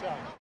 下。